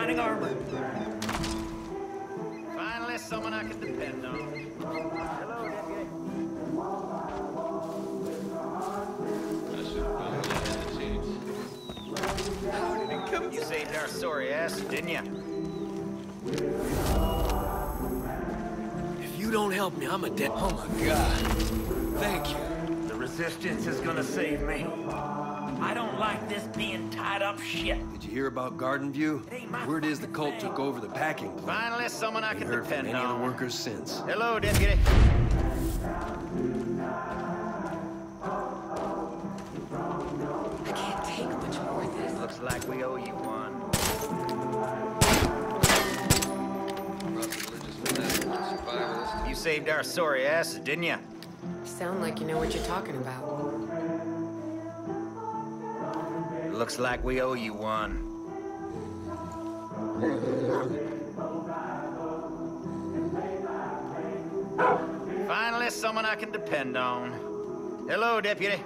shining armor. Finally, someone I can depend on. Hello, deputy. You saved our sorry ass, didn't you? If you don't help me, I'm a dead. Oh my god. Thank you. The resistance is gonna save me. I don't like this being tied up shit. Did you hear about Garden View? Word is the cult took over the packing plant. Finally, someone I can heard from depend any of the on. workers since. Hello, deputy. I can't take much more of this. Looks like we owe you one. You saved our sorry asses, didn't you? Sound like you know what you're talking about. Looks like we owe you one. Finally, someone I can depend on. Hello, deputy.